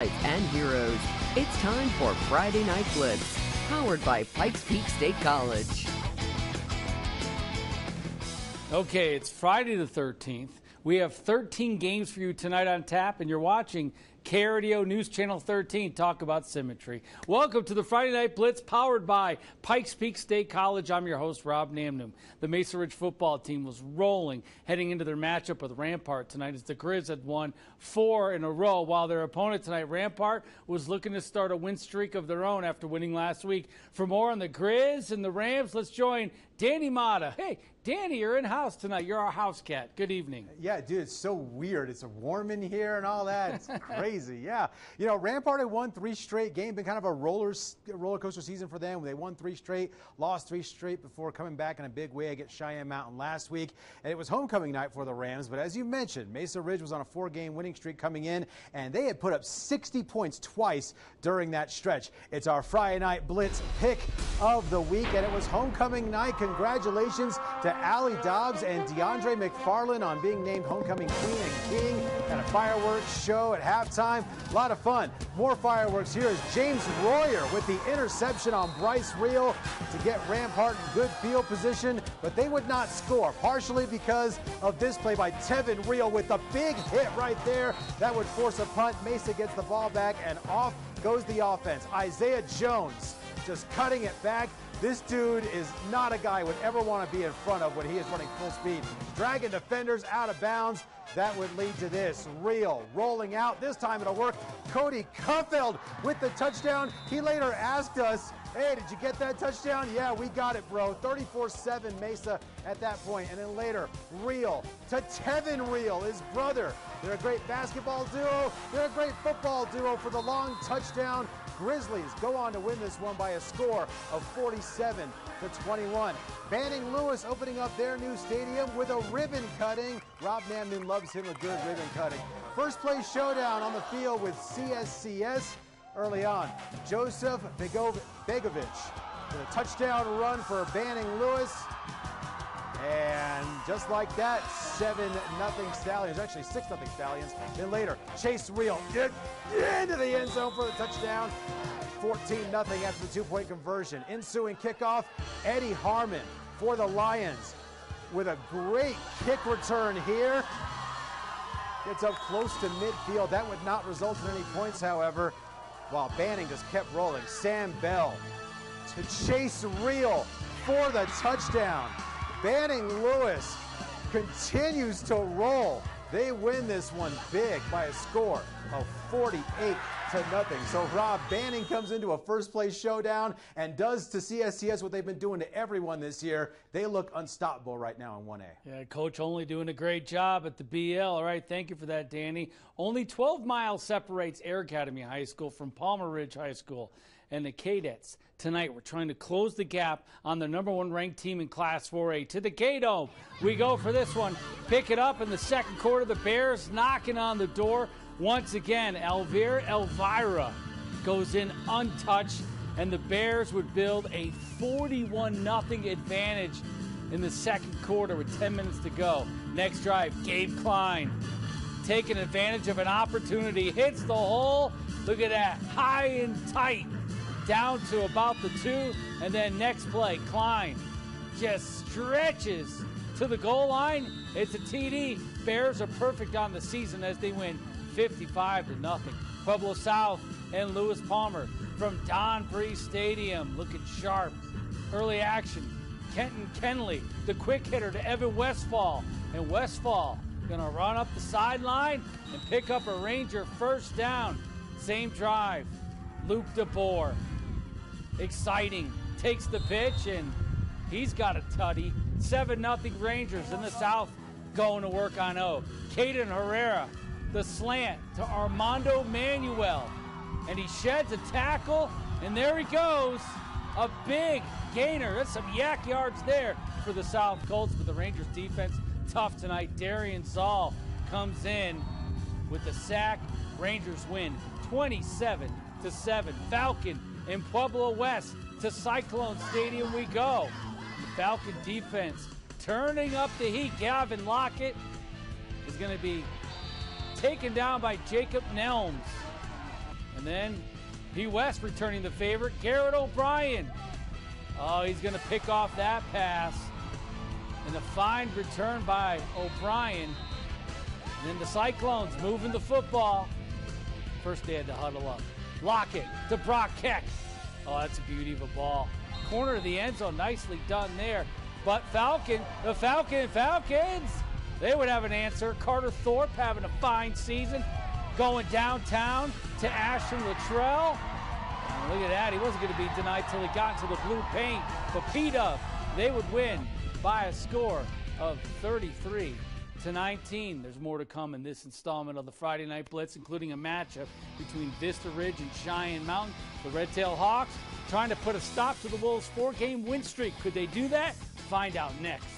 and heroes. It's time for Friday Night Blitz, powered by Pikes Peak State College. Okay, it's Friday the 13th. We have 13 games for you tonight on tap, and you're watching KRDO News Channel 13 talk about symmetry. Welcome to the Friday Night Blitz powered by Pikes Peak State College. I'm your host, Rob Namnoun. The Mesa Ridge football team was rolling heading into their matchup with Rampart tonight as the Grizz had won four in a row, while their opponent tonight, Rampart, was looking to start a win streak of their own after winning last week. For more on the Grizz and the Rams, let's join Danny Mata. Hey, Danny, you're in house tonight. You're our house cat. Good evening. Yeah, dude, it's so weird. It's warm in here and all that. It's crazy. Yeah. You know, Rampart had won three straight game, Been kind of a roller roller coaster season for them. They won three straight, lost three straight before coming back in a big way against Cheyenne Mountain last week. And it was homecoming night for the Rams. But as you mentioned, Mesa Ridge was on a four-game winning streak coming in, and they had put up 60 points twice during that stretch. It's our Friday night blitz pick of the week, and it was homecoming night. Congratulations to Allie Dobbs and DeAndre McFarland on being named homecoming queen and king at a fireworks show at halftime. A lot of fun. More fireworks here is James Royer with the interception on Bryce Reel to get Rampart in good field position, but they would not score, partially because of this play by Tevin Reel with the big hit right there. That would force a punt. Mesa gets the ball back, and off goes the offense. Isaiah Jones just cutting it back. This dude is not a guy I would ever want to be in front of when he is running full speed. Dragging defenders out of bounds. That would lead to this. Real rolling out. This time it'll work. Cody Cuffield with the touchdown. He later asked us, hey, did you get that touchdown? Yeah, we got it, bro. 34-7 Mesa at that point. And then later, Real to Tevin Real, his brother. They're a great basketball duo. They're a great football duo for the long touchdown. Grizzlies go on to win this one by a score of 47 to 21. Banning Lewis opening up their new stadium with a ribbon cutting. Rob Namnoun loves him a good ribbon cutting. First place showdown on the field with CSCS early on. Joseph Begovic a touchdown run for Banning Lewis. And just like that, 7 nothing Stallions, actually 6 nothing Stallions. Then later, Chase Reel get into the end zone for the touchdown. 14 nothing after the two point conversion. Ensuing kickoff, Eddie Harmon for the Lions with a great kick return here. Gets up close to midfield. That would not result in any points, however, while Banning just kept rolling. Sam Bell to Chase Real for the touchdown. Banning Lewis continues to roll. They win this one big by a score of 48 to nothing. So Rob Banning comes into a first place showdown and does to CSCS what they've been doing to everyone this year. They look unstoppable right now in 1A. Yeah, Coach Only doing a great job at the BL. All right, thank you for that, Danny. Only 12 miles separates Air Academy High School from Palmer Ridge High School and the Cadets. Tonight, we're trying to close the gap on the number one ranked team in Class 4A. To the K-Dome, we go for this one. Pick it up in the second quarter. The Bears knocking on the door. Once again, Elvira Elvira goes in untouched, and the Bears would build a 41 0 advantage in the second quarter with 10 minutes to go. Next drive, Gabe Klein taking advantage of an opportunity, hits the hole. Look at that, high and tight, down to about the two, and then next play, Klein just stretches to the goal line. It's a TD. Bears are perfect on the season as they win 55 to nothing. Pueblo South and Lewis Palmer from Don Breese Stadium looking sharp. Early action. Kenton Kenley, the quick hitter to Evan Westfall. And Westfall gonna run up the sideline and pick up a Ranger first down. Same drive. Luke DeBoer. Exciting. Takes the pitch and he's got a tutty. 7 0 Rangers in the South going to work on O. Caden Herrera the slant to Armando Manuel. And he sheds a tackle, and there he goes. A big gainer. That's some YAC yards there for the South Colts, but the Rangers defense tough tonight. Darian Zoll comes in with the sack. Rangers win 27 to 7. Falcon in Pueblo West to Cyclone Stadium we go. The Falcon defense turning up the heat. Gavin Lockett is going to be taken down by Jacob Nelms. And then P. West returning the favorite, Garrett O'Brien. Oh, he's going to pick off that pass. And a fine return by O'Brien. And then the Cyclones moving the football. First they had to huddle up. Lockett to Brock Keck. Oh, that's a beauty of a ball. Corner of the end zone, nicely done there. But Falcon, the Falcon Falcons, they would have an answer. Carter Thorpe having a fine season. Going downtown to Ashton Luttrell. And look at that. He wasn't going to be denied till he got into the blue paint. But P-Dub, they would win by a score of 33 to 19. There's more to come in this installment of the Friday Night Blitz, including a matchup between Vista Ridge and Cheyenne Mountain. The Red Tail Hawks trying to put a stop to the Wolves' four game win streak. Could they do that? Find out next.